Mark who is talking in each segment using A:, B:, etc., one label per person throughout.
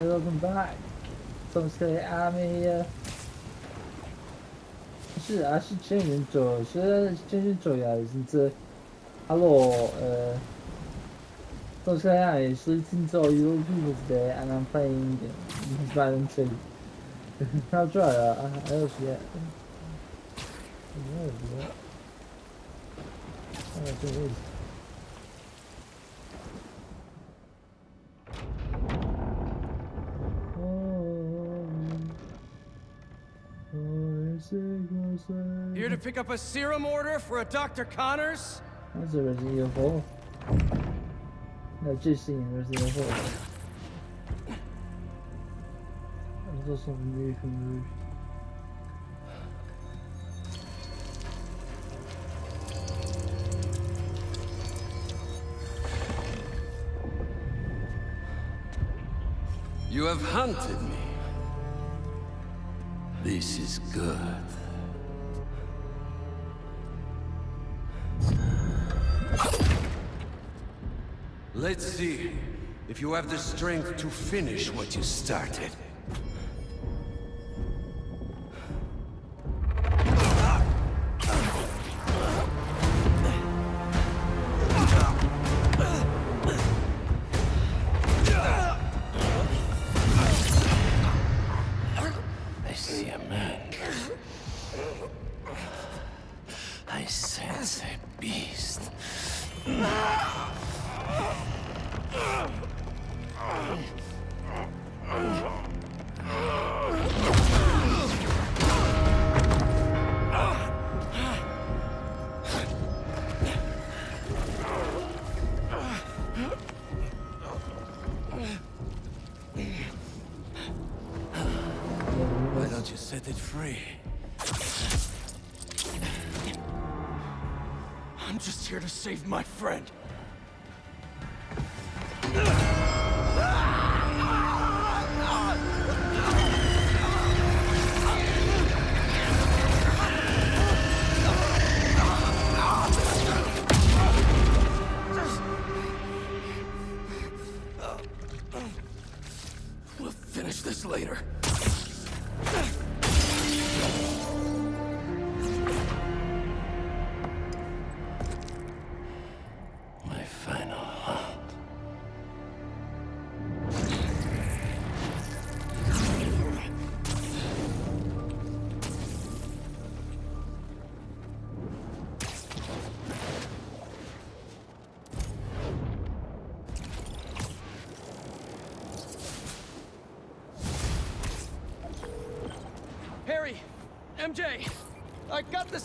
A: Hello, come back. From the army. 是啊，是 Yeah, since I... Hello, uh... Some say I is.
B: Here to pick up a serum order for a Dr. Connors?
A: That's a Resident Evil 4. No, just seen Resident Evil 4. There's also a new from the roof.
C: You have hunted me. This is good. Let's see if you have the strength to finish what you started.
B: I'm just here to save my friend.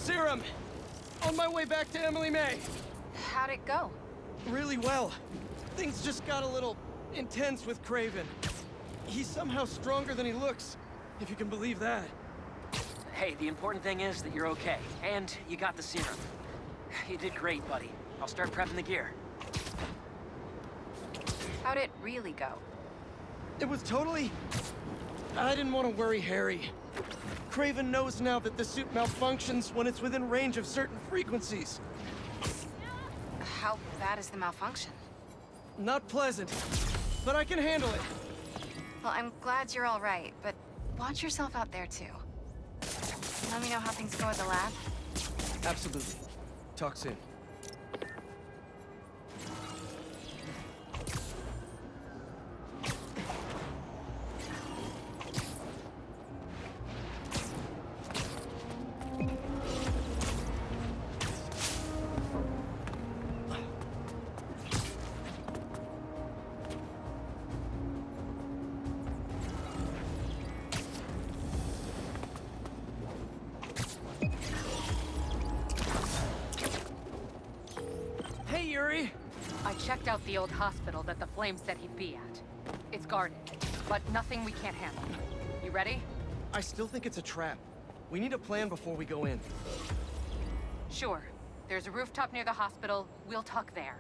B: Serum! On my way back to Emily May!
D: How'd it go?
B: Really well. Things just got a little intense with Kraven. He's somehow stronger than he looks, if you can believe that.
E: Hey, the important thing is that you're okay, and you got the serum. You did great, buddy. I'll start prepping the gear.
D: How'd it really go?
B: It was totally... I didn't want to worry Harry. Kraven knows now that the suit malfunctions when it's within range of certain frequencies.
D: How bad is the malfunction?
B: Not pleasant, but I can handle it.
D: Well, I'm glad you're all right, but watch yourself out there too. Let me know how things go at the lab.
B: Absolutely. Talk soon.
F: Old hospital that the Flame said he'd be at. It's guarded, but nothing we can't handle. You ready?
B: I still think it's a trap. We need a plan before we go in.
F: Sure. There's a rooftop near the hospital. We'll talk there.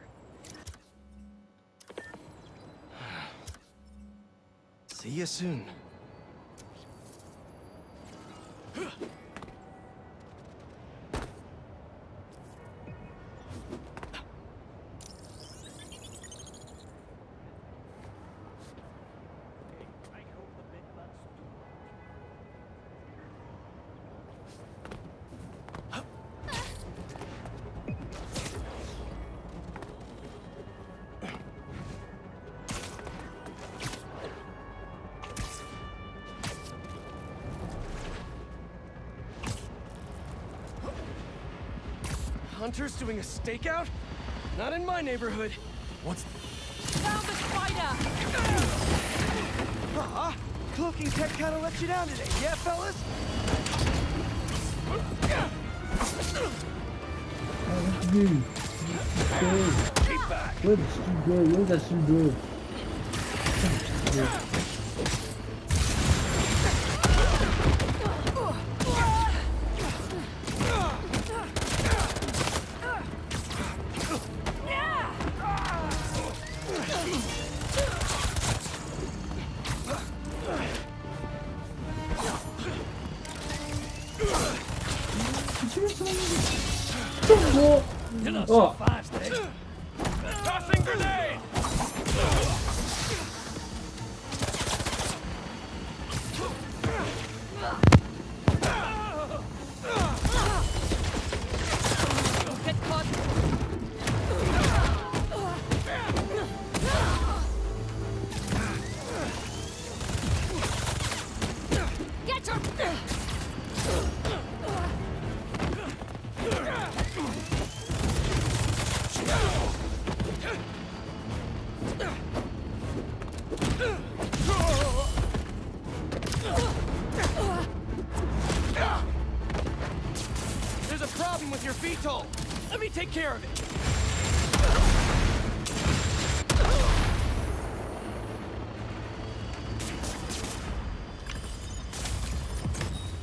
B: See you soon. Hunters doing a stakeout? Not in my neighborhood.
C: What's...
F: Found the spider! Uh-huh.
B: Aw, cloaking tech kinda let you down today, yeah, fellas?
A: You. Keep back. Where did she go? Where did she go?
B: Care of it.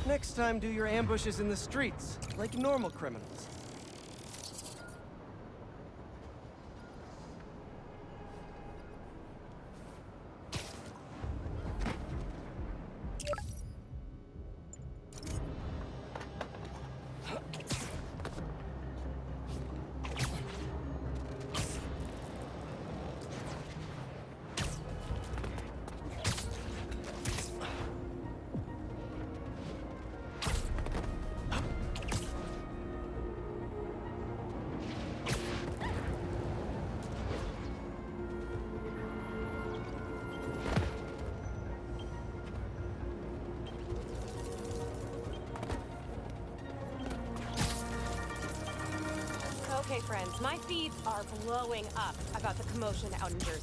B: Next time, do your ambushes in the streets, like normal criminals.
G: My feeds are blowing up about the commotion out in Jersey.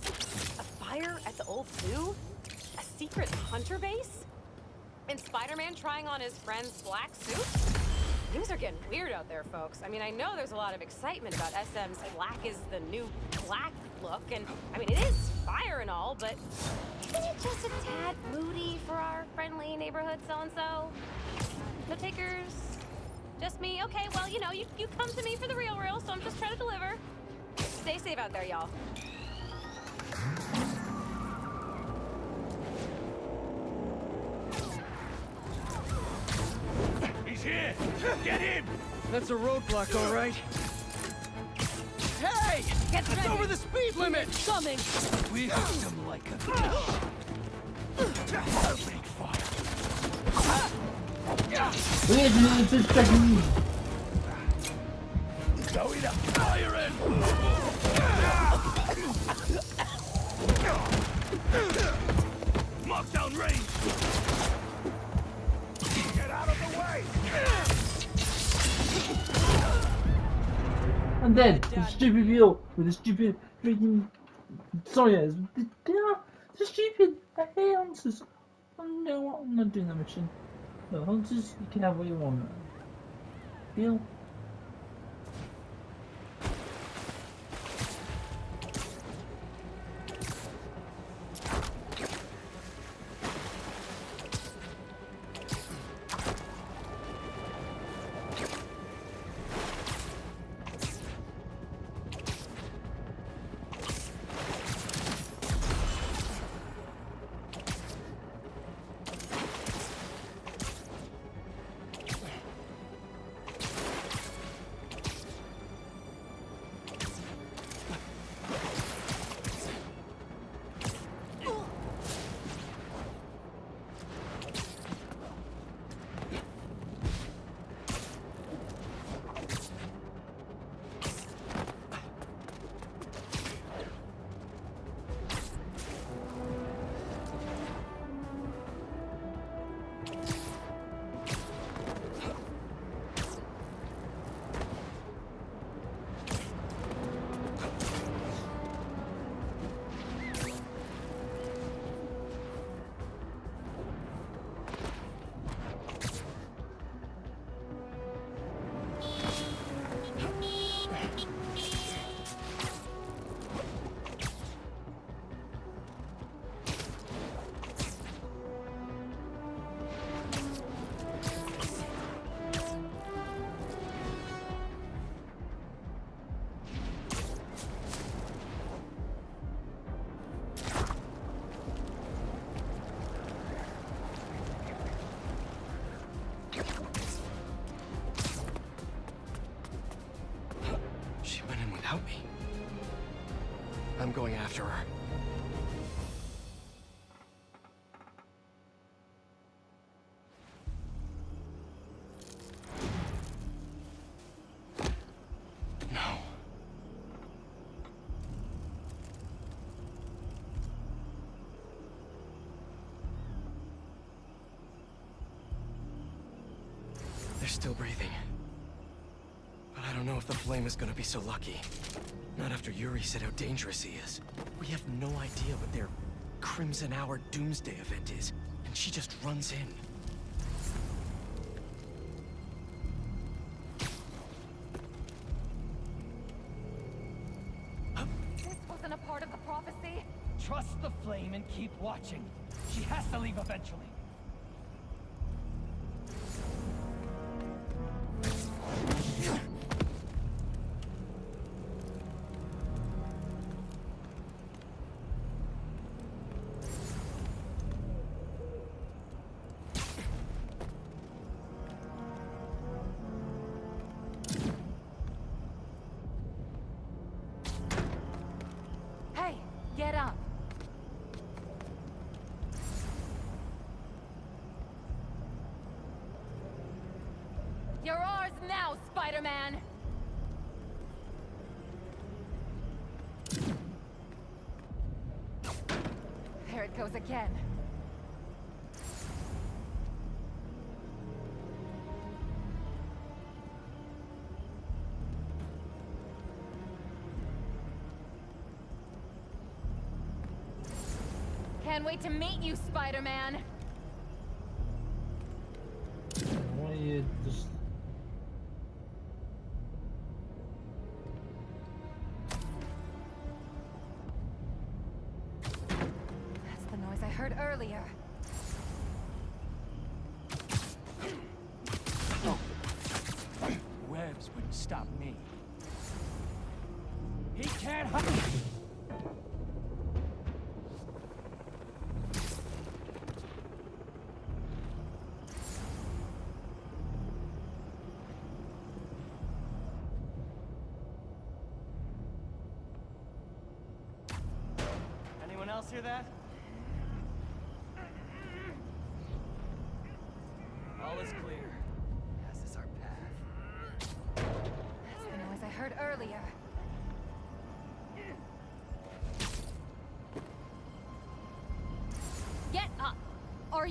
G: A fire at the old zoo? A secret hunter base? And Spider-Man trying on his friend's black suit? Things are getting weird out there, folks. I mean, I know there's a lot of excitement about SM's black is the new black look, and I mean, it is fire and all, but isn't it just a tad moody for our friendly neighborhood so-and-so? No takers? Just me? Okay, well, you know, you, you come to me for the real real, so I'm just trying to deliver. Stay safe out there, y'all.
C: He's here! Get him!
B: That's a roadblock, all right. Hey!
F: Get
B: That's
F: ready.
B: over the speed limit!
F: Coming!
C: We hit him like a up. Firing! Lockdown range! Get out of the way!
A: I'm dead. The stupid wheel with the stupid freaking Sawyer. Yeah, the stupid. I hate answers. Oh no, I'm not doing that machine. No, I'll just you can have what you want. Deal.
H: Without me. I'm going after her. Is gonna be so lucky. Not after Yuri said how dangerous he is. We have no idea what their Crimson Hour Doomsday event is, and she just runs in.
F: Spider-Man! There it goes again. Can't wait to meet you, Spider-Man!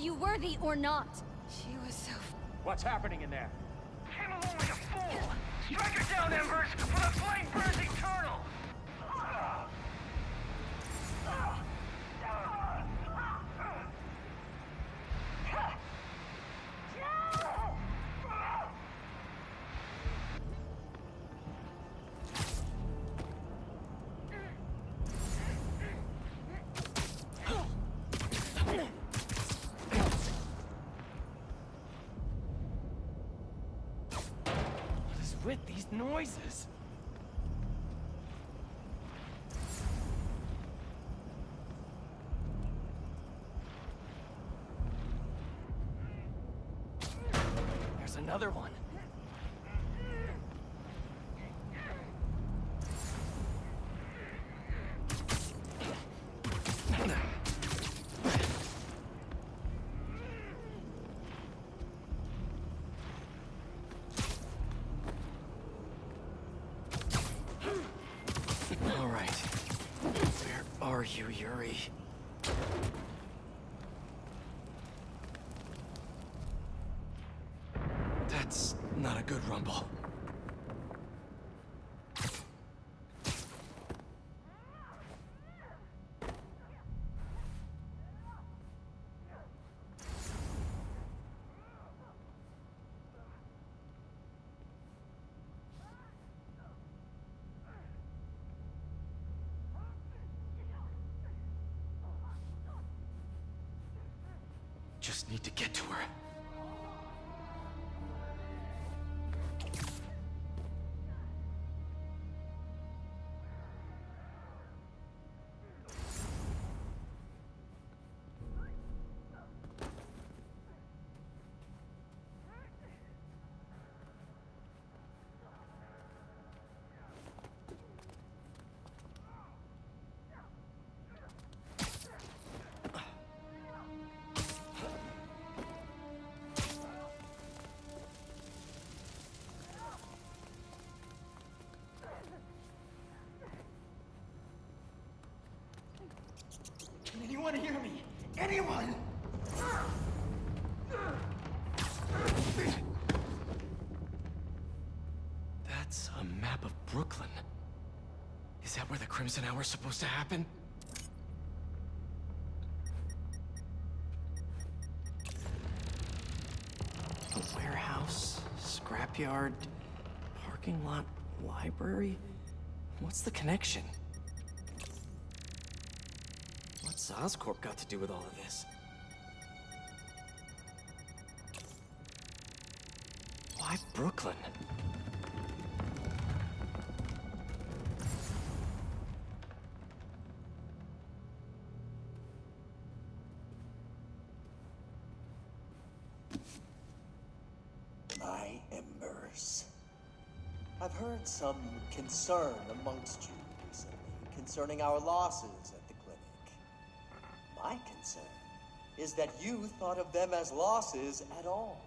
I: You
F: worthy or not? She was so
J: What's happening in there?
K: Came along like a fool! Strike her down, Embers,
J: with these noises? There's another one.
H: All right. Where are you, Yuri? That's not a good rumble. Just need to get to her.
K: Anyone hear me? Anyone?
H: That's a map of Brooklyn. Is that where the Crimson Hour is supposed to happen? A warehouse, scrapyard, parking lot, library? What's the connection? Oscorp got to do with all of this? Why Brooklyn?
L: My embers. I've heard some concern amongst you recently concerning our losses. My concern is that you thought of them as losses at all.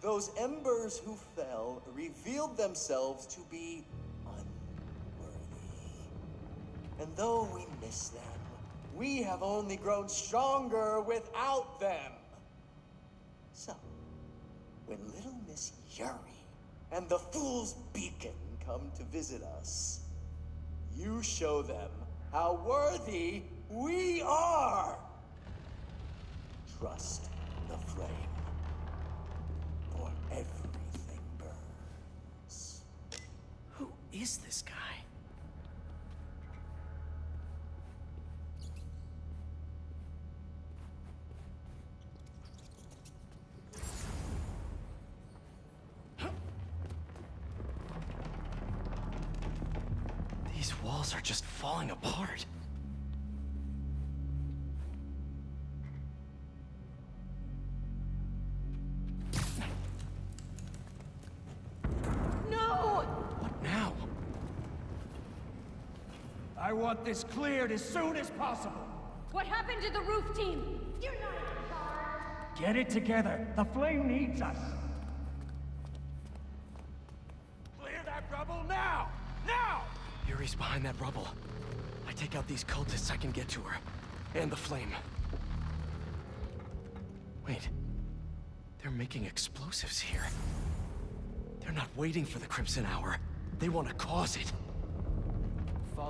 L: Those embers who fell revealed themselves to be unworthy. And though we miss them, we have only grown stronger without them. So, when little Miss Yuri and the Fool's Beacon come to visit us, you show them how worthy we are. Trust the flame, for everything burns.
H: Who is this guy? These walls are just falling apart.
K: Want this cleared as soon as possible.
F: What happened to the roof team? You're not in charge.
K: Get it together. The flame needs us. Clear that rubble now! Now!
H: Yuri's behind that rubble. I take out these cultists, I can get to her. And the flame. Wait. They're making explosives here. They're not waiting for the Crimson Hour. They want to cause it.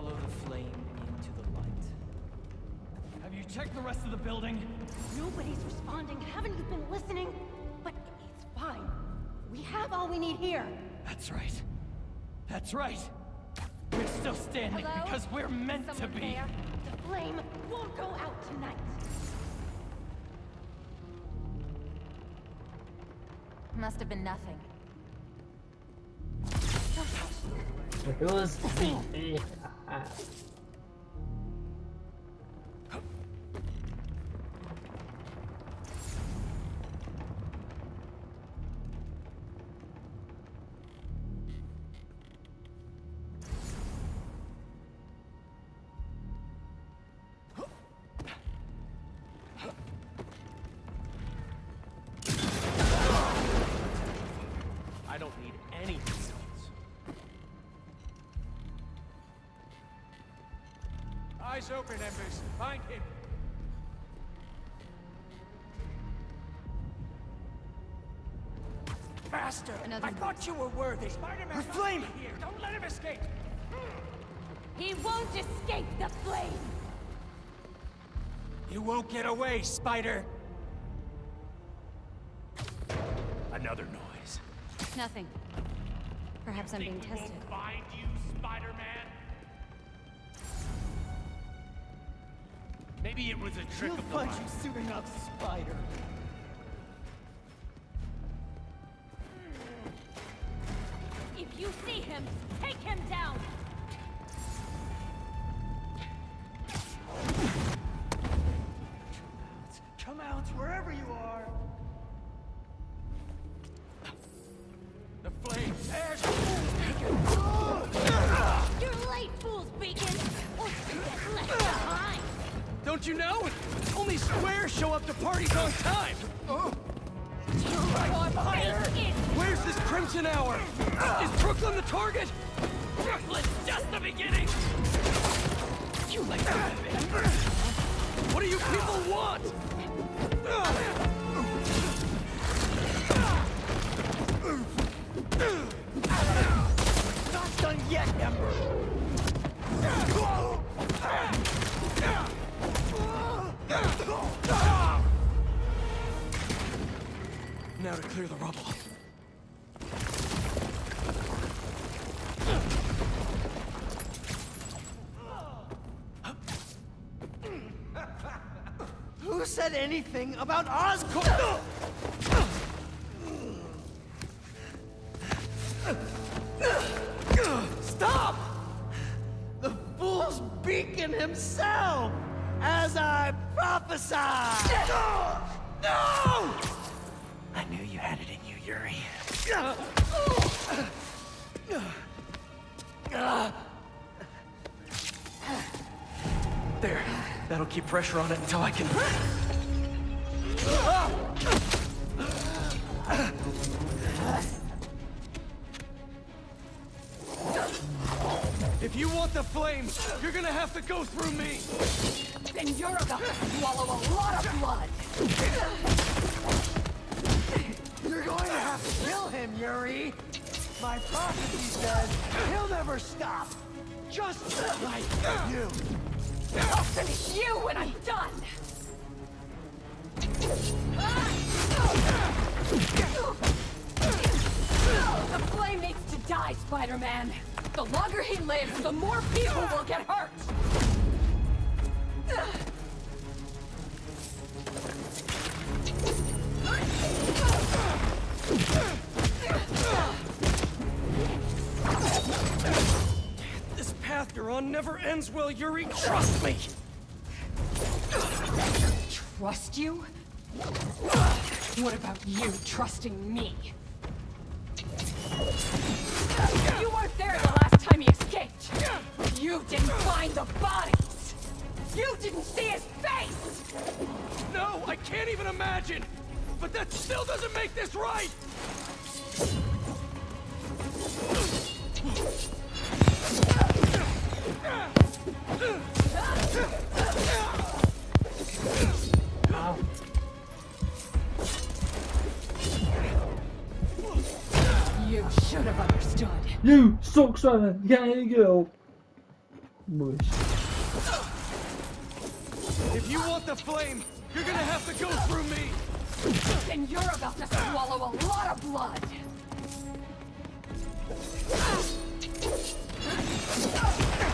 K: Follow the flame into the light. Have you checked the rest of the building?
B: Nobody's responding. Haven't you been listening? But it's fine. We have all we need here.
K: That's right. That's right. We're still standing
B: Hello?
K: because we're meant to be.
B: there? The flame won't go out tonight.
M: Must have been nothing.
A: It was me.
K: Eyes open, Embers. Find him. Master,
F: Another
K: I thought you were worthy. Spider-Man, flame here. Don't let him escape.
B: He won't escape the flame.
K: You won't get away, Spider.
H: Another noise.
M: Nothing. Perhaps I'm being tested.
N: Find you, Maybe it was a trick
K: He'll
N: of the
K: punch
N: light.
K: you soon enough, Spider.
B: If you see him, take Now to clear the rubble.
L: Who said anything about Oscorp?
B: Keep pressure on it until I can... If you want the flames, you're gonna have to go through me!
F: Then you're about to swallow a lot of blood!
L: You're going to have to kill him, Yuri! My prophecy says he'll never stop! Just like you!
F: I'll finish you when I'm done! The flame needs to die, Spider-Man! The longer he lives, the more people will get hurt!
B: Ends well, Yuri. Trust me!
F: Trust you? What about you trusting me? You weren't there the last time he escaped! You didn't find the bodies! You didn't see his face!
B: No, I can't even imagine! But that still doesn't make this right!
F: You should have understood.
A: You should suck, Simon. You can't go. Mush.
B: If you want the flame, you're gonna have to go through me!
F: Then you're about to swallow a lot of blood!
L: You're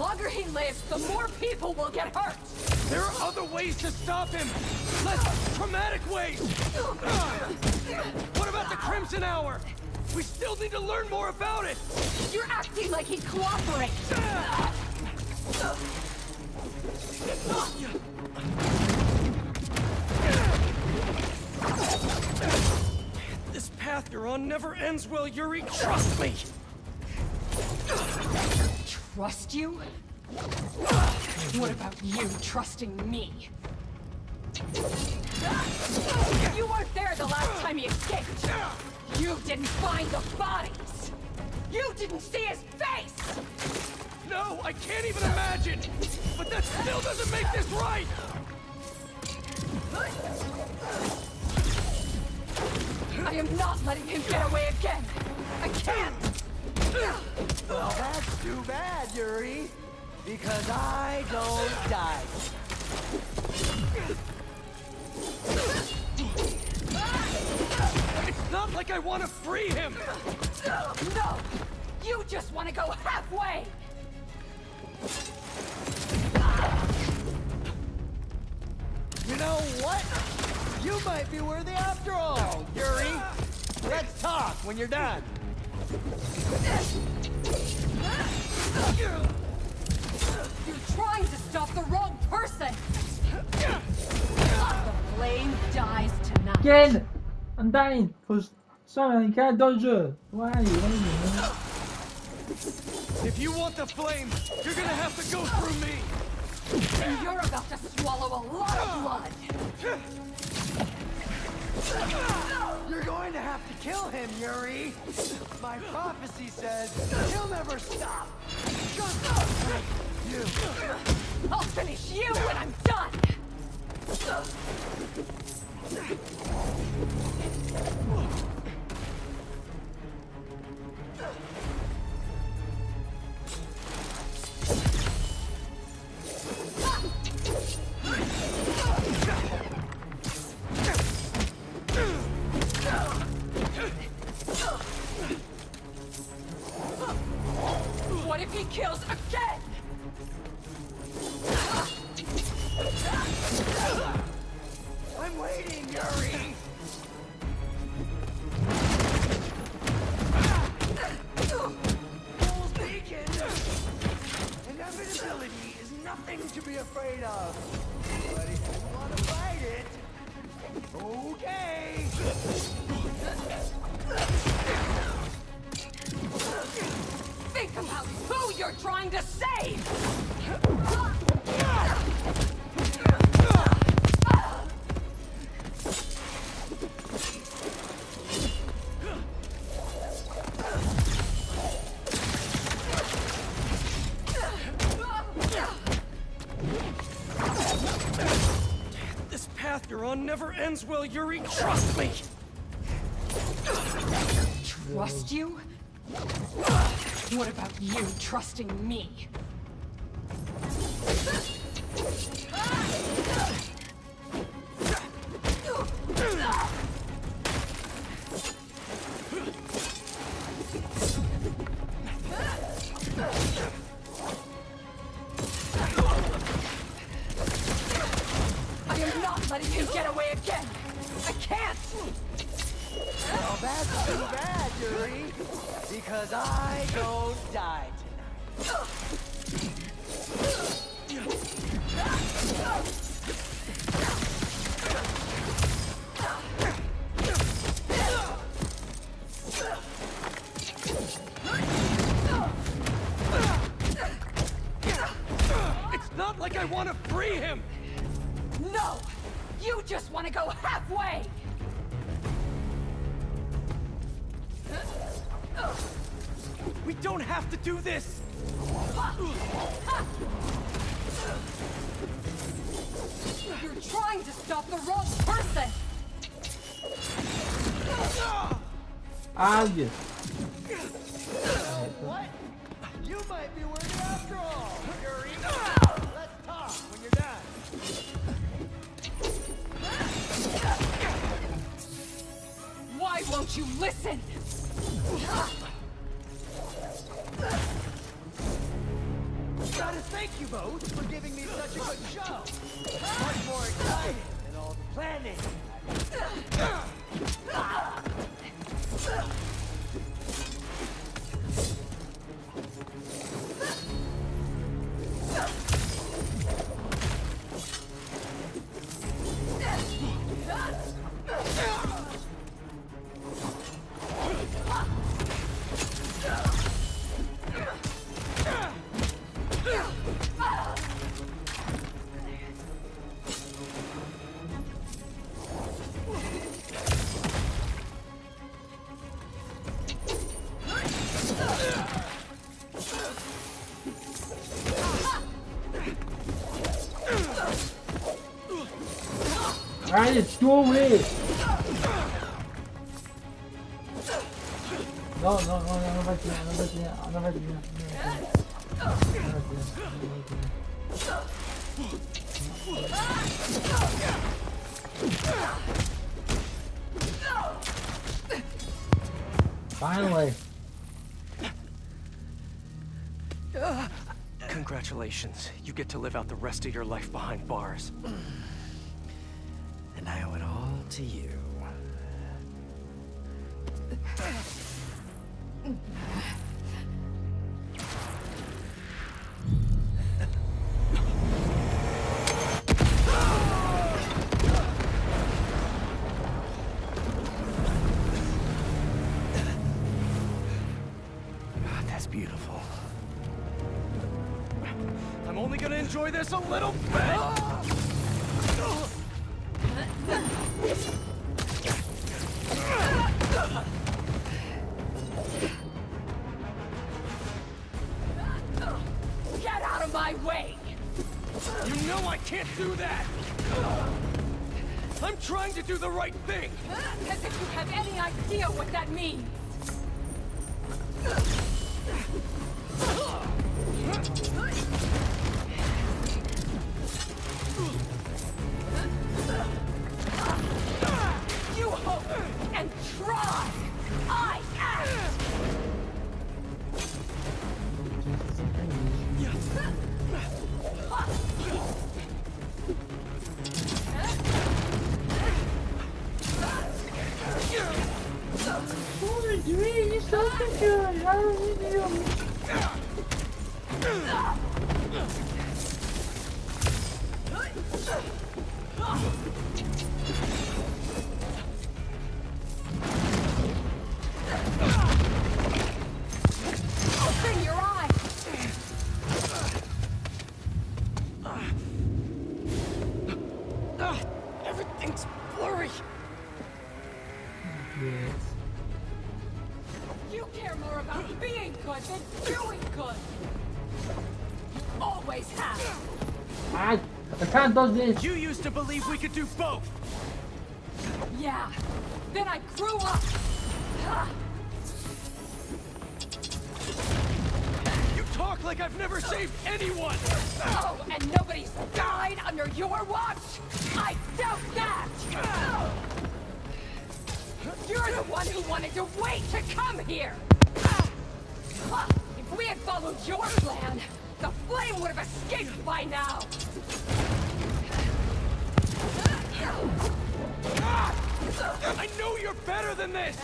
F: The longer he lives, the more people will get hurt!
B: There are other ways to stop him! Less traumatic ways! What about the Crimson Hour? We still need to learn more about it!
F: You're acting like he'd cooperate!
B: This path you're on never ends well, Yuri. Trust me!
F: Trust you? What about you trusting me? You weren't there the last time he escaped! You didn't find the bodies! You didn't see his face!
B: No, I can't even imagine! But that still doesn't make this right!
F: I am not letting him get away again! I can't!
L: Well, that's too bad, Yuri! Because I don't die.
B: It's not like I want to free him!
F: No! You just want to go halfway!
L: You know what? You might be worthy after all, Yuri! Let's talk when you're done.
F: You're trying to stop the wrong person! The flame dies tonight.
A: Again! I'm dying for sorry, I can't dodge her. Why are you? Why are you?
K: If you want the flame, you're gonna have to go through me.
F: And you're about to swallow a lot of blood.
L: You're going to have to kill him, Yuri. My prophecy says he'll never stop. You.
F: I'll finish you when I'm done. What
B: well, Yuri. Trust me.
F: Want to go halfway!
B: We don't have to do this.
F: You're trying to stop the wrong person!
A: Ah, yes. No, no, no, no, no tirar, não vai tirar. Finally.
B: Congratulations. You get to live out the rest of your life behind bars.
O: And I owe it all to you.
B: あっ! Can't
A: this.
B: You used to believe we could do both.
F: Yeah. Then I grew up! Ha!
B: You talk like I've never saved anyone.
F: Oh, and nobody's died under your watch? I doubt that! You're the one who wanted to wait to come here! If we had followed your plan, the flame would have escaped by now!
B: I know you're better than this.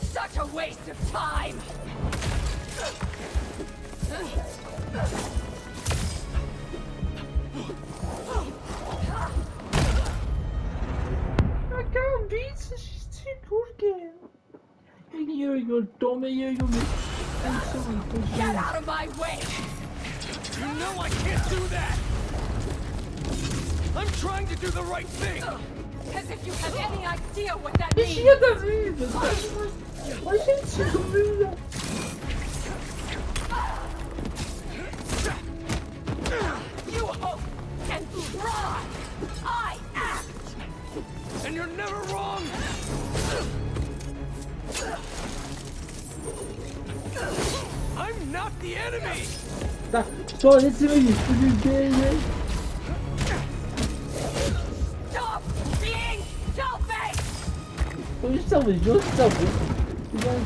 F: Such a waste of time!
A: I can't beat this. She's too good. You're your dumb. You're your. I'm sorry.
F: Get out of my way!
B: You know I can't do that. I'm trying to do the right thing.
F: As if you have any idea what that
A: Mais
F: means!
A: je viens d'avoir. Moi j'ai suis comme là.
F: You hope and try! I act!
B: And you're never wrong. I'm not the enemy.
A: Ça, toi, laissez-moi juste du game. was
B: your shovel.
F: You
B: guys,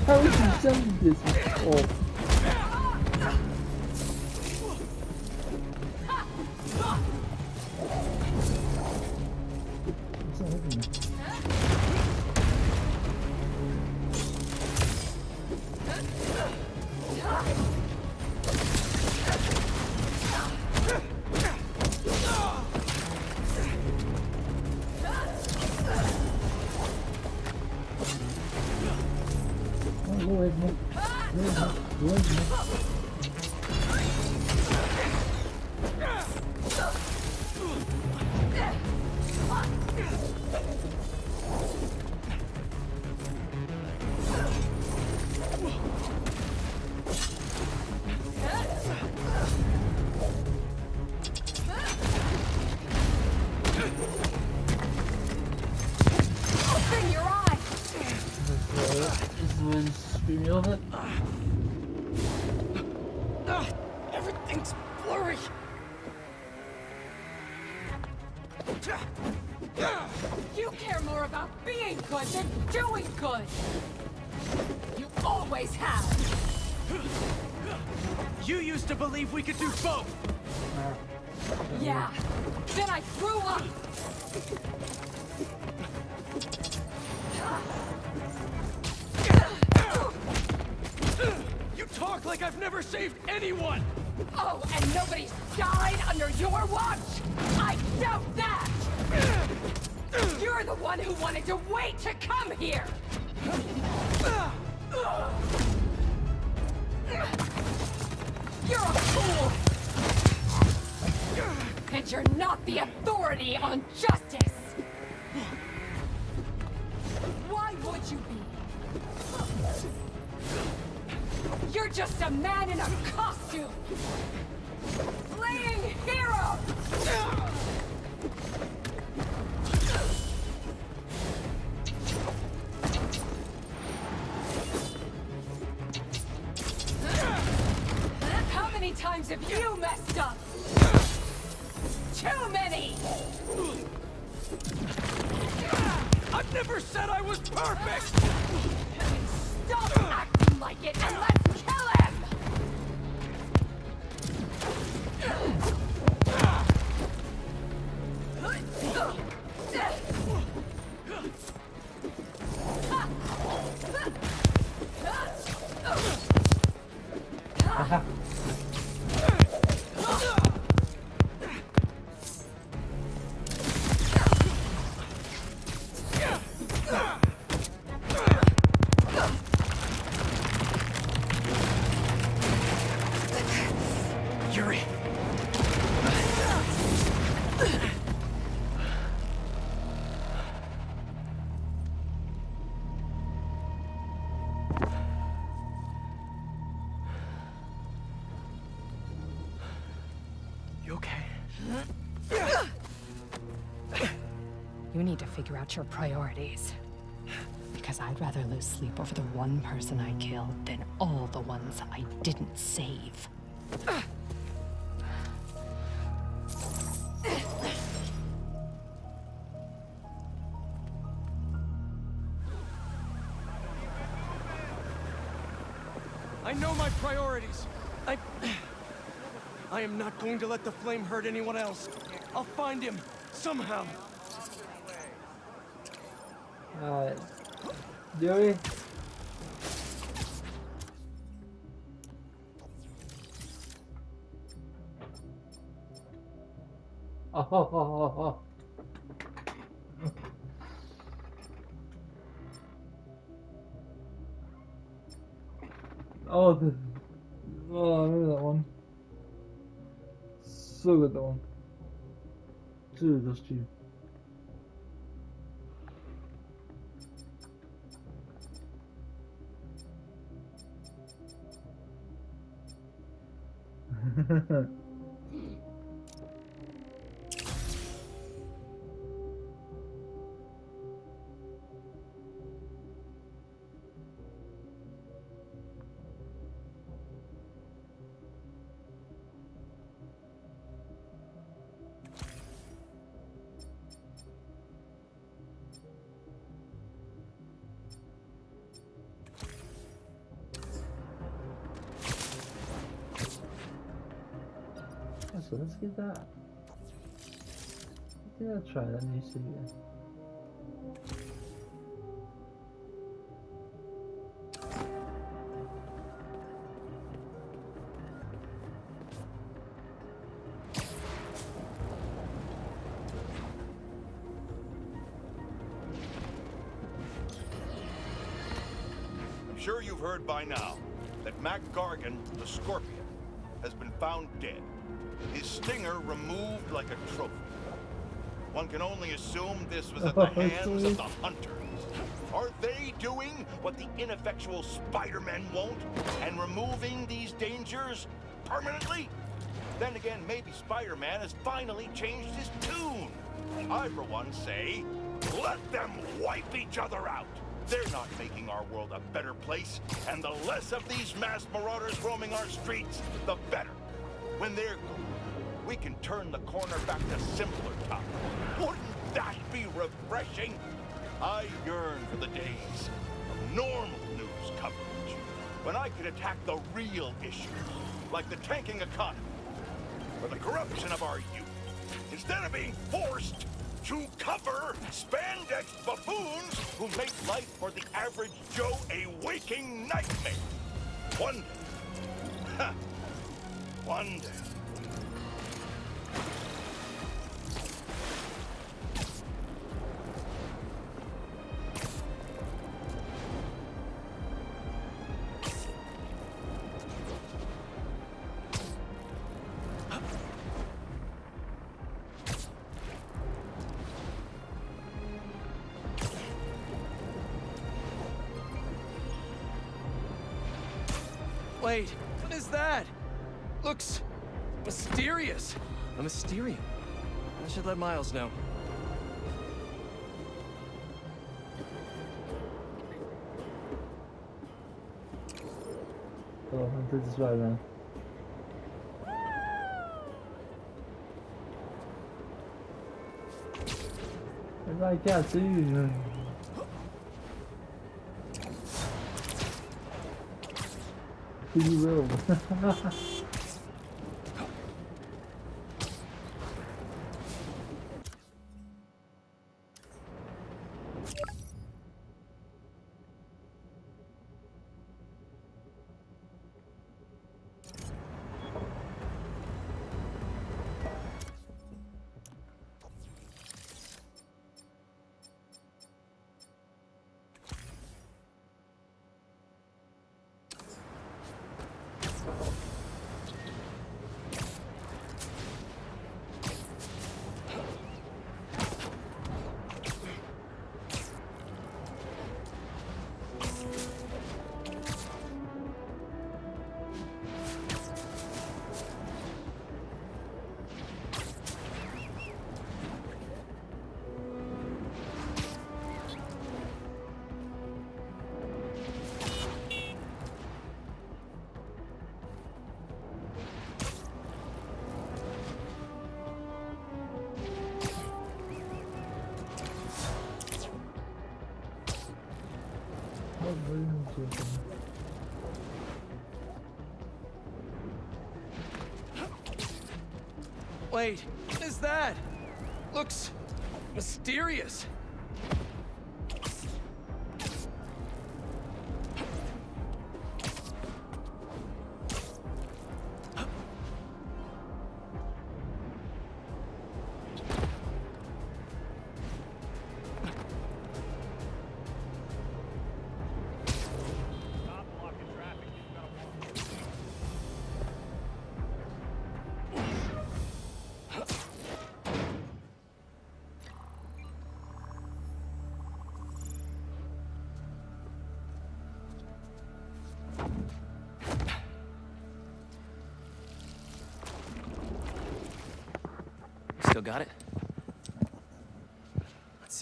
F: this? Then I grew up!
B: You talk like I've never saved anyone.
F: Oh, and nobody's died under your watch? I doubt that! You're the one who wanted to wait to come here! You're a fool! And you're not the authority on justice! Why would you be? You're just a man in a costume! Playing hero!
B: Never said I was perfect!
F: Stop acting like it and let's
B: You
O: need to figure out your priorities. Because I'd rather lose sleep over the one person I killed than all the ones I didn't save.
B: I know my priorities. I... I am not going to let the flame hurt anyone else. I'll find him, somehow.
A: Alright. Yuri. Oh, oh, oh, oh. Oh, the, oh, I remember that one. So good, that one. Dude, that's cheap. So let's get that. Yeah, try that new city.
P: I'm sure you've heard by now that Mac Gargan, the Scorpion, has been found dead. His stinger removed like a trophy. One can only assume this was at the hands of the Hunters. Are they doing what the ineffectual Spider-Man won't and removing these dangers permanently? Then again, maybe Spider-Man has finally changed his tune. I, for one, say, let them wipe each other out. They're not making our world a better place, and the less of these mass marauders roaming our streets, the better. When they're gone, we can turn the corner back to simpler times. Wouldn't that be refreshing? I yearn for the days of normal news coverage, when I could attack the real issues, like the tanking economy, or the corruption of our youth, instead of being forced to cover spandex buffoons who make life for the average Joe a waking nightmare. One day, one day.
B: Wait, what is that? looks mysterious. A mysterium. I should let Miles know.
A: Oh, I'm pretty right now. I can't see you. You will.
B: Wait, what is that? Looks mysterious.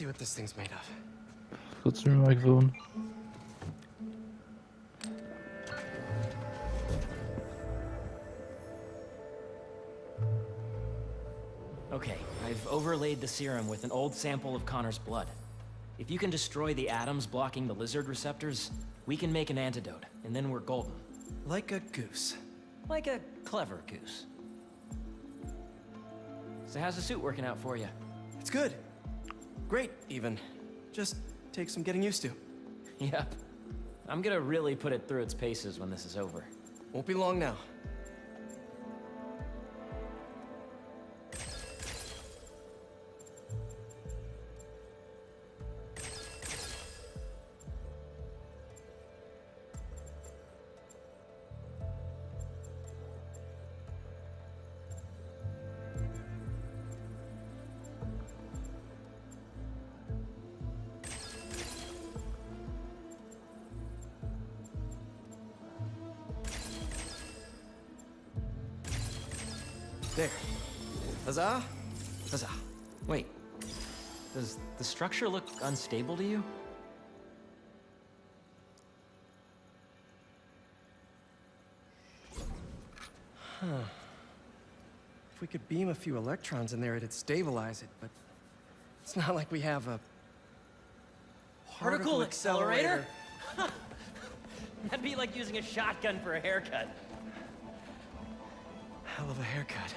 B: What this thing's made of.
Q: What's your microphone?
E: Okay, I've overlaid the serum with an old sample of Connors' blood. If you can destroy the atoms blocking the lizard receptors, we can make an antidote, and then we're golden.
B: Like a goose.
E: Like a clever goose. So how's the suit working out for you?
B: It's good. Great, even. Just takes some getting used to.
E: Yep. I'm gonna really put it through its paces when this is over.
B: Won't be long now. There. Huzzah! Huzzah.
E: Wait. Does the structure look unstable to you?
B: Huh. If we could beam a few electrons in there, it'd stabilize it, but it's not like we have a
E: Particle accelerator? That'd be like using a shotgun for a haircut.
B: Hell of a haircut.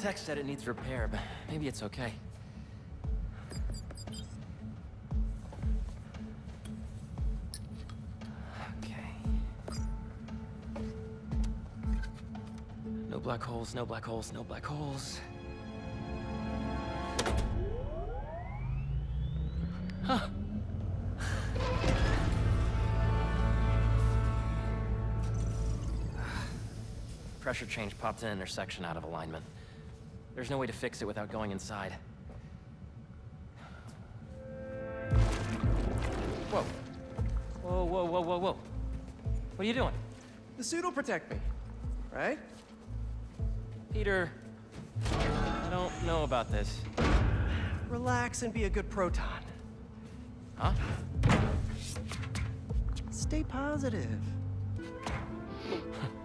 E: Tech said it needs repair, but maybe it's okay. Okay. No black holes, no black holes, no black holes. Huh. Pressure change popped an intersection out of alignment. There's no way to fix it without going inside. Whoa. Whoa, whoa, whoa, whoa, whoa. What are you doing?
B: The suit will protect me, right?
E: Peter, I don't know about this.
B: Relax and be a good proton.
E: Huh?
B: Stay positive.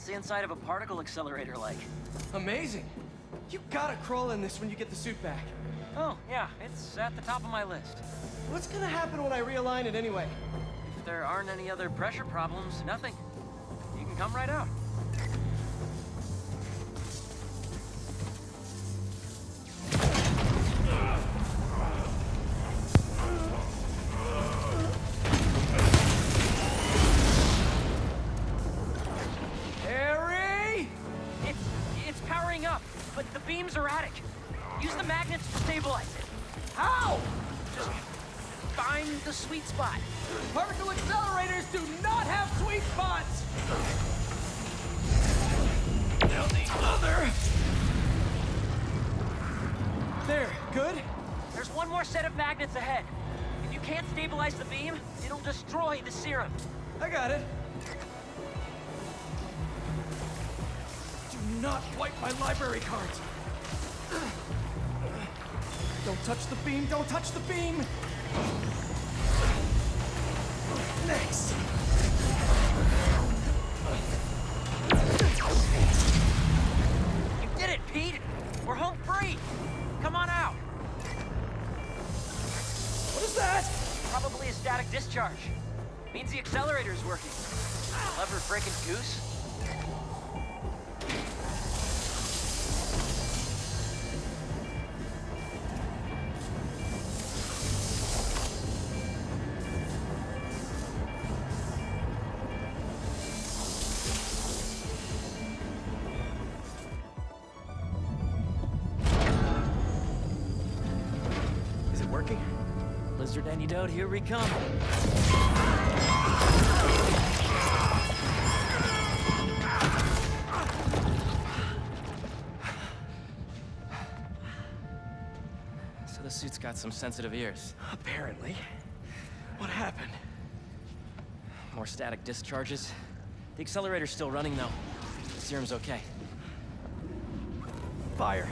E: what's the inside of a particle accelerator like?
B: Amazing. You gotta crawl in this when you get the suit back.
E: Oh, yeah, it's at the top of my list.
B: What's gonna happen when I realign it anyway?
E: If there aren't any other pressure problems, nothing. You can come right out. Destroy the serum.
B: I got it. Do not wipe my library cards. Don't touch the beam, don't touch the beam!
E: Antidote, here we come. So the suit's got some sensitive ears.
B: Apparently. What happened?
E: More static discharges. The accelerator's still running, though. The serum's okay.
B: Fire.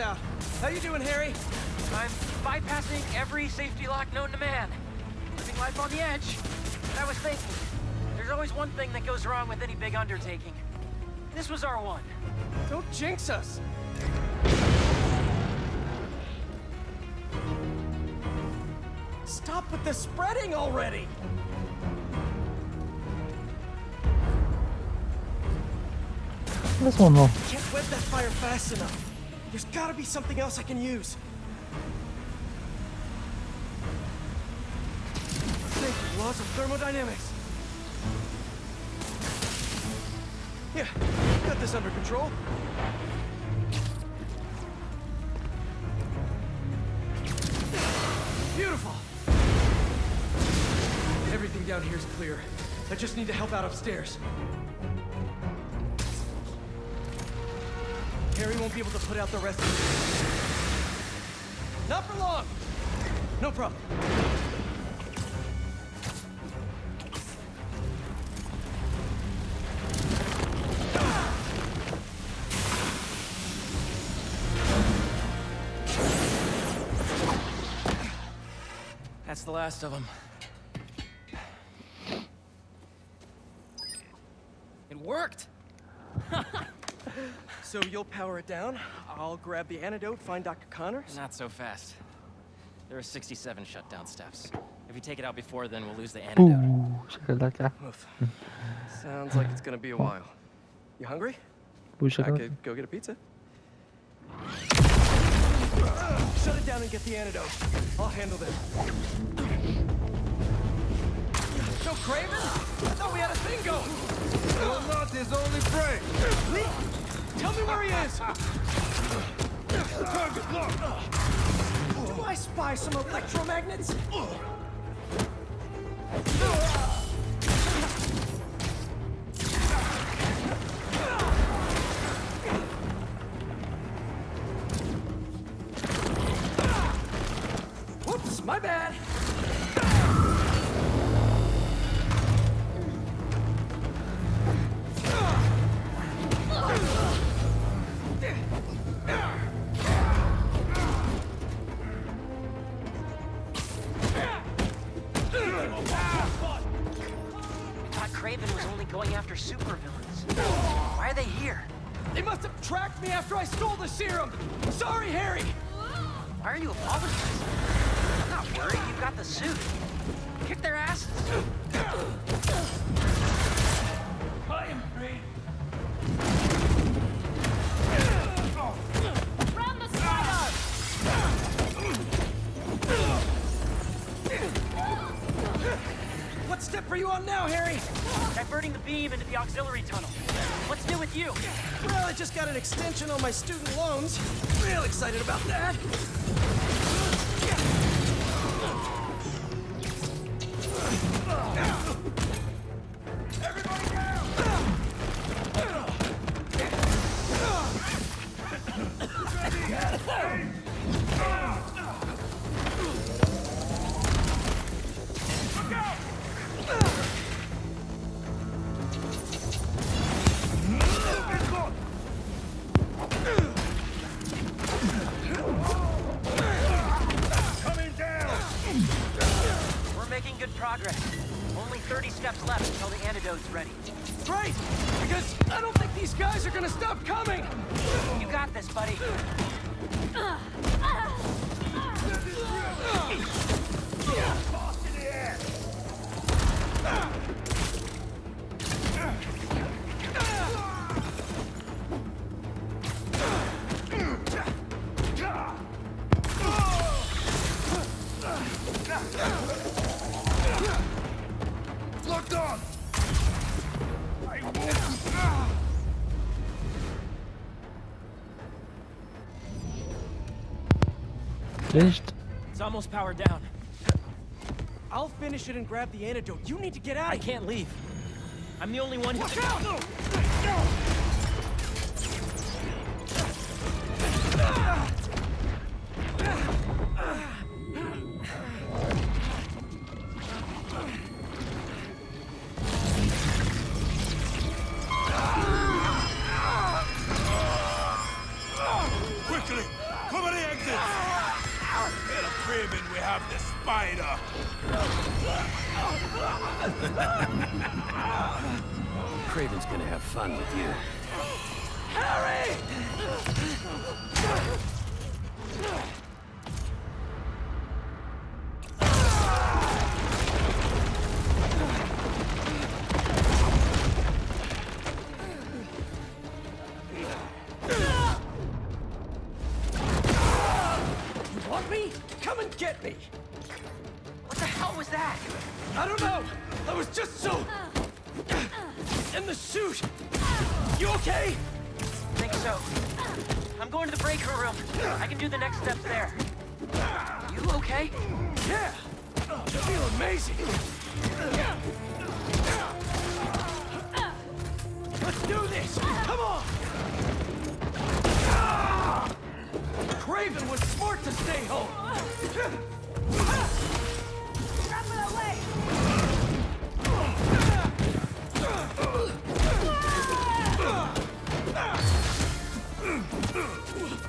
B: Out. How you doing, Harry?
E: I'm bypassing every safety lock known to man. Living life on the edge. But I was thinking, there's always one thing that goes wrong with any big undertaking. This was our one.
B: Don't jinx us. Stop with the spreading already!
A: This one more.
B: Can't web that fire fast enough. There's gotta be something else I can use. Thank you, laws of thermodynamics. Yeah, got this under control. Beautiful. Everything down here is clear. I just need to help out upstairs. Harry won't be able to put out the rest of. Not for long. No problem.
E: That's the last of them.
B: So you'll power it down. I'll grab the antidote, find Dr. Connors.
E: Not so fast. There are 67 shutdown steps. If we take it out before then, we'll lose the antidote.
A: Sekali lagi.
B: Sounds like it's gonna be a while. You hungry?
A: Bullshit.
B: I could go get a pizza. Shut it down and get the antidote. I'll handle this. No Kraven? I thought we had a thing going.
C: Well, not his only prey.
B: Tell me where he is.
C: Target locked.
B: Do I spy some electromagnets?
E: Beam into the auxiliary tunnel. What's new with you?
B: Well, I just got an extension on my student loans. Real excited about that.
E: Good progress. Only 30 steps left until the antidote's ready.
B: Great! Because I don't think these guys are gonna stop coming!
E: You got this, buddy.
P: Locked
A: Finished.
E: It's almost powered down.
B: I'll finish it and grab the antidote. You need to get out
E: I can't leave. I'm the only one who
B: Watch
E: can...
B: out! In the suit! You okay?
E: think so. I'm going to the breaker room. I can do the next steps there. You okay?
B: Yeah! I feel amazing! Let's do this! Come on! Kraven was smart to stay home!
A: Ugh!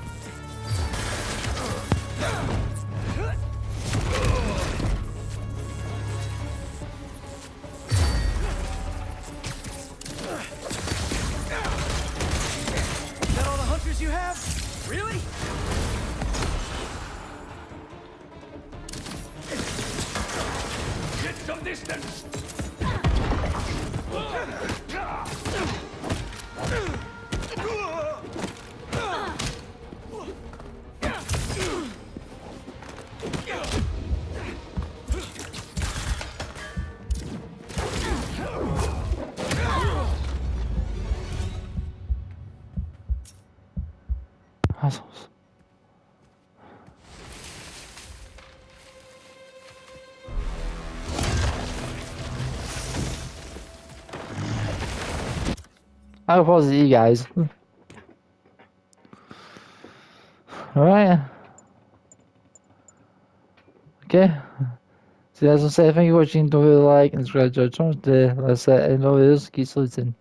A: I pause you guys. Alright. Okay. So as I say, thank you for watching. Don't forget to like and subscribe to our channel said, I know it is keep sleeping.